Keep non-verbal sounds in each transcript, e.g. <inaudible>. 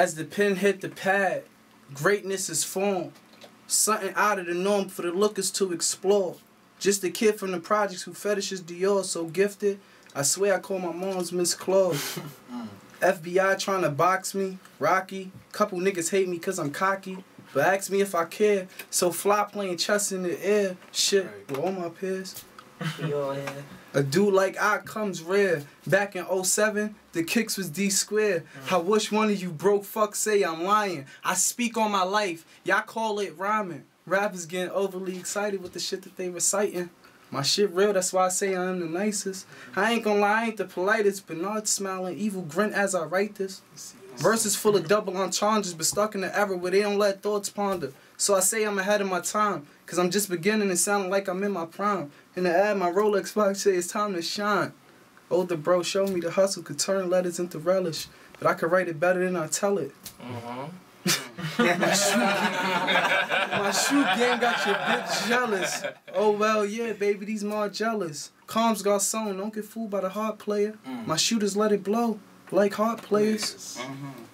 As the pen hit the pad, greatness is formed. Something out of the norm for the lookers to explore. Just a kid from the projects who fetishes Dior, so gifted. I swear I call my mom's Miss Claus. <laughs> FBI trying to box me, Rocky. Couple niggas hate me cause I'm cocky. But ask me if I care. So fly playing chess in the air. Shit, with all my peers. We all here. A dude like I comes rare. Back in 07, the kicks was D square. Mm. I wish one of you broke fuck say I'm lying. I speak on my life. Y'all call it rhyming. Rappers getting overly excited with the shit that they reciting. My shit real, that's why I say I am the nicest. I ain't gonna lie, I ain't the politest. Bernard smiling, evil grin as I write this. Verses full of double entendres, but stuck in the era where they don't let thoughts ponder. So I say I'm ahead of my time, cause I'm just beginning and sounding like I'm in my prime. And to add my Rolex watch say it's time to shine. Older bro showed me the hustle could turn letters into relish, but I could write it better than I tell it. Mm-hmm. <laughs> my shoe, my shoe game got your bitch jealous. Oh well, yeah, baby, these more jealous. Calms got sewn, don't get fooled by the hard player. Mm. My shooters let it blow, like heart players. Mm-hmm.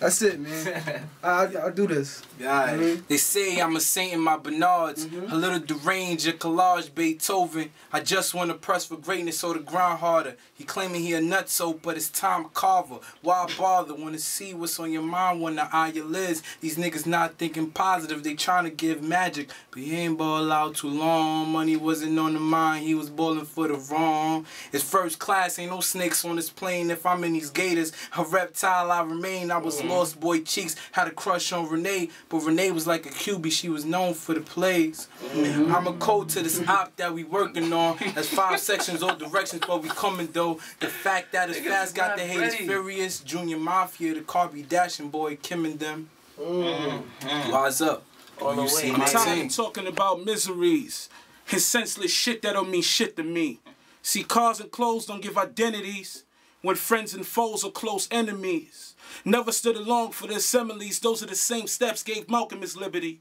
That's it, man. <laughs> I, I, I do this. Yeah. They say I'm a saint in my Bernards, mm-hmm. a little deranged, a collage Beethoven. I just want to press for greatness, so the grind harder. He claiming he a nutso, but it's Tom carver. Why bother? Want to see what's on your mind when the eye your lids. These niggas not thinking positive, they trying to give magic, but he ain't ball out too long. Money wasn't on the mind, he was balling for the wrong. It's first class, ain't no snakes on this plane. If I'm in these gators, a reptile I remain. I was lost boy cheeks, had a crush on Renee, but Renee was like a QB, she was known for the plays. Mm-hmm. I'm a code to this op that we working on. That's five sections, all directions, but we coming though. The fact that it's Niggas fast got the haters ready. furious. Junior Mafia, the Carby dashing boy, Kim and them. Mm-hmm. Wise up. All the You way, see man. my Tired of talking about miseries. His senseless shit that don't mean shit to me. See, cars and clothes don't give identities when friends and foes are close enemies. Never stood alone for the assemblies. Those are the same steps gave Malcolm his liberty.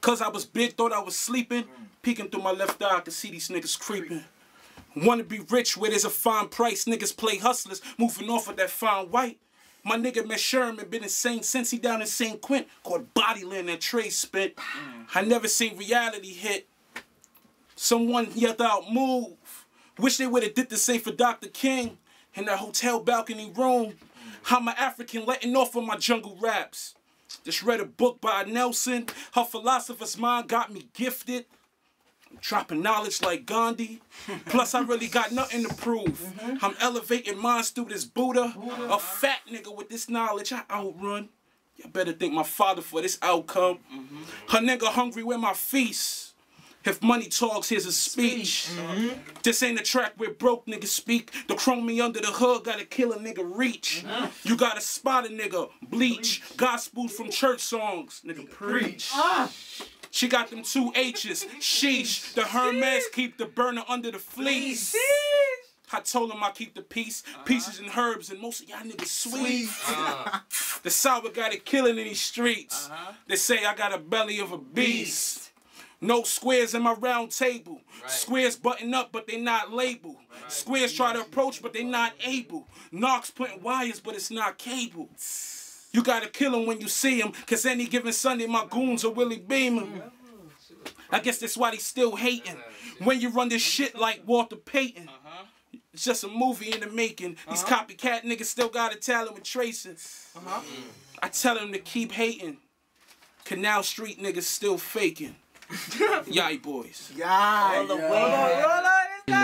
Cause I was big, thought I was sleeping. Peeking through my left eye, I could see these niggas creeping. Wanna be rich where there's a fine price. Niggas play hustlers, moving off of that fine white. My nigga Miss Sherman been insane since he down in St. Quint. Caught body bodyland that Trey spit. Mm. I never seen reality hit. Someone yelled out, move. Wish they would have did the same for Dr. King in that hotel balcony room. I'm an African letting off on my jungle raps. Just read a book by Nelson. Her philosopher's mind got me gifted. I'm dropping knowledge like Gandhi. Plus, I really got nothing to prove. Mm-hmm. I'm elevating minds through this Buddha. A fat nigga with this knowledge, I outrun. You better thank my father for this outcome. Mm-hmm. Her nigga hungry with my feast. If money talks, here's a speech. This ain't a track where broke niggas speak. The chrome me under the hood gotta kill a nigga reach. You gotta spot a nigga, bleach. Gospels from church songs, nigga preach. She got them two H's. Sheesh. The Hermes keep the burner under the fleece. I told him I keep the peace, pieces and herbs, and most of y'all niggas sweet. <laughs> the sour got it killing in these streets. They say I got a belly of a beast. No squares in my round table. Squares button up, but they not labeled. Squares try to approach, but they not able. Knocks putting wires, but it's not cable. You gotta kill him when you see him, cause any given Sunday my goons are Willie Beamer. I guess that's why they still hating. When you run this shit like Walter Payton. Uh-huh. It's just a movie in the making. These uh-huh. copycat niggas still got a talent with tracing. Uh-huh. I tell them to keep hating. Canal Street niggas still faking. <laughs> Yai boys. All the way.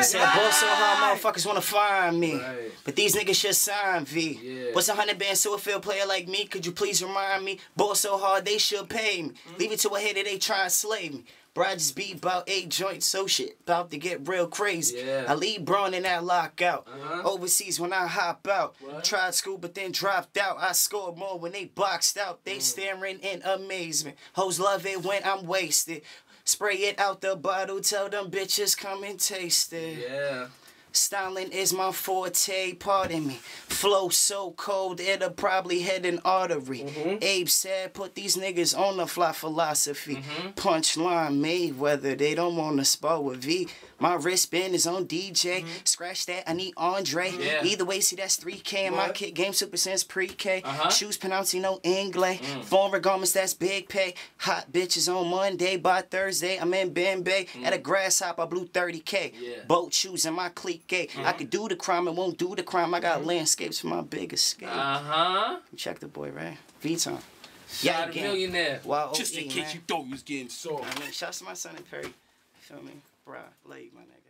Said boy so hard motherfuckers wanna find me. But these niggas should sign V. What's a hundred band to a field player like me? Could you please remind me? Ball so hard they should pay me. Leave it to a hater, they try and slay me. Bro, I just be about eight joints, so shit. About to get real crazy. Yeah. I leave Braun in that lockout. Uh-huh. Overseas when I hop out. Tried school but then dropped out. I scored more when they boxed out. They mm. staring in amazement. Hoes love it when I'm wasted. Spray it out the bottle, tell them bitches come and taste it. Yeah. Styling is my forte, pardon me. Flow so cold, it'll probably hit an artery. Mm-hmm. Abe said, put these niggas on the fly philosophy. Mm-hmm. Punchline Mayweather, they don't wanna spar with V. My wristband is on DJ. Scratch that, I need Andre. Yeah. Either way, see that's 3K in my kit game super since pre-K. Uh-huh. Shoes pronouncing no English. Mm. Foreign garments, that's big pay. Hot bitches on Monday, by Thursday, I'm in Ben Bay. At a grasshopper, I blew 30K. Mm. Yeah. Boat shoes in my clique gay. I could do the crime and won't do the crime. I got landscapes for my big escape. Uh huh. Check the boy, right? V-Time. Shot a millionaire. Wow, Just in case you thought you was getting soft. I mean, shouts to my son and Perry. You Feel me? Bruh, love you, my nigga.